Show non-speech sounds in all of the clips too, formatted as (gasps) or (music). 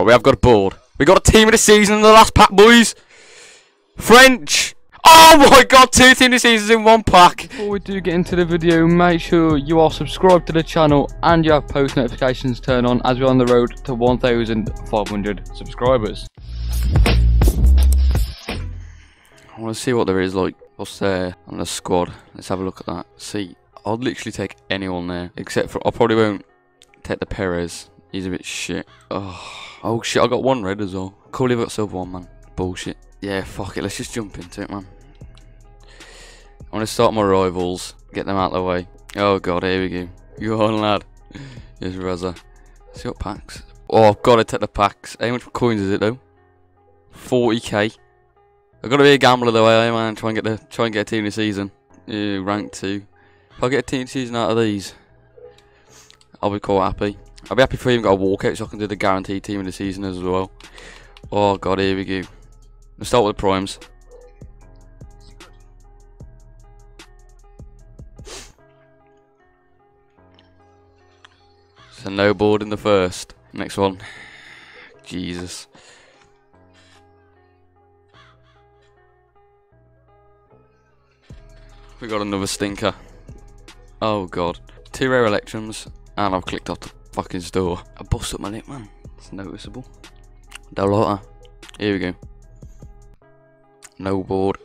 Right, we have got a board. We got a team of the season in the last pack, boys. French. Oh my god, two team of the seasons in one pack. Before we do get into the video, make sure you are subscribed to the channel and you have post notifications turned on as we're on the road to 1,500 subscribers. I want to see what there is like. What's there on the squad? Let's have a look at that. See, I'll literally take anyone there, except for I probably won't take the Perez. He's a bit shit. Oh, oh shit! I got one red as well. Cool, got silver one, man. Bullshit. Yeah, fuck it. Let's just jump into it, man. I want to start my rivals, get them out of the way. Oh god, here we go. (laughs) Go on, lad. Here's Raza. See what packs. Oh, I've got to take the packs. How much coins is it though? 40k. I've got to be a gambler though, eh, man. Try and get the try and get a team this season. Yeah, rank two. If I get a team season out of these, I'll be quite happy. I'll be happy if I even got a walkout so I can do the guaranteed team of the season as well. Oh god, here we go. Let's start with the primes. So no board in the first. Next one. Jesus. We got another stinker. Oh god. Two rare electrums, and I've clicked off the fucking store. I bust up my lip, man. It's noticeable. Dalota. Here we go. No board.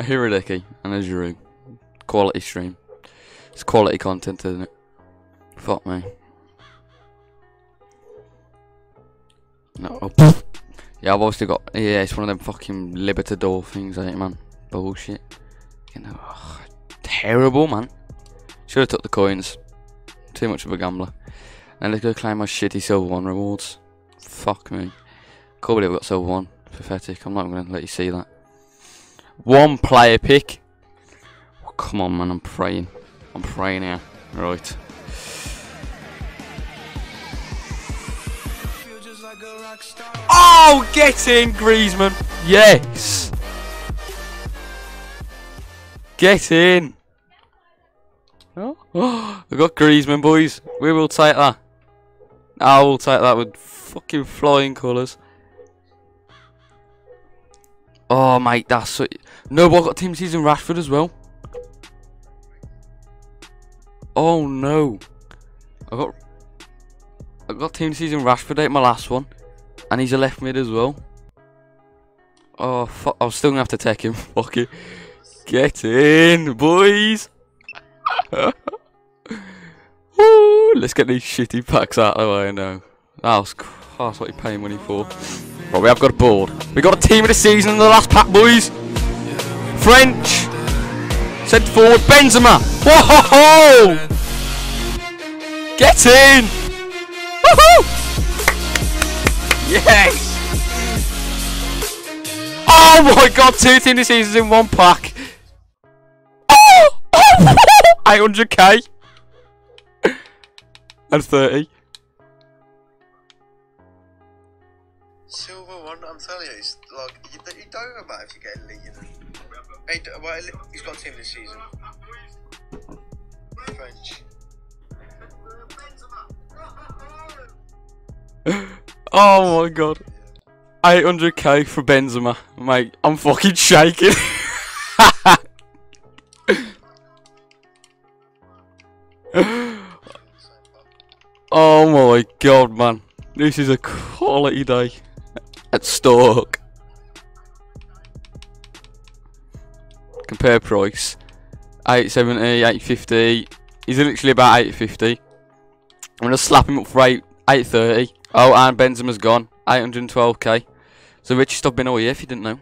A Hradecky and a Giroud. Quality stream. It's quality content, isn't it? Fuck me. No. Oh, yeah, I've also got. Yeah, it's one of them fucking Libertador things, ain't it, man? Bullshit. You know, oh, terrible, man. Should have took the coins. Too much of a gambler. And let's go claim my shitty silver one rewards. Fuck me. Can't believe we got silver one. Pathetic. I'm not even going to let you see that. One player pick. Oh, come on, man. I'm praying. I'm praying here. Right. Oh, get in, Griezmann. Yes. Get in. (gasps) We got Griezmann, boys. We will take that. I will take that with fucking flying colours. Oh, mate, that's so... No, but I got team season Rashford as well. Oh no, I got I got team season Rashford out my last one, and he's a left mid as well. Oh fuck! I'm still gonna have to take him. (laughs) Fuck it. Get in, boys! (laughs) Woo, let's get these shitty packs out of the way now. That's, that's what you're paying money for. Right, we have got a board. We got a team of the season in the last pack, boys. French. Sent forward, Benzema. Whoa! Get in! Woohoo! Yes! Oh my god, two team of the seasons in one pack. Oh! (laughs) 800k and 30. Silver one, I'm telling you, it's like you, you don't know about if you get elite. You know? Hey, well, he's got a team this season. French. (laughs) oh my god. 800k for Benzema. Mate, I'm fucking shaking. (laughs) oh my god, man. This is a quality day at Stoke. Compare price. 870, 850. He's literally about 850. I'm going to slap him up for 8, 830. Oh, and Benzema's gone. 812k. So richest I've been all year if you didn't know.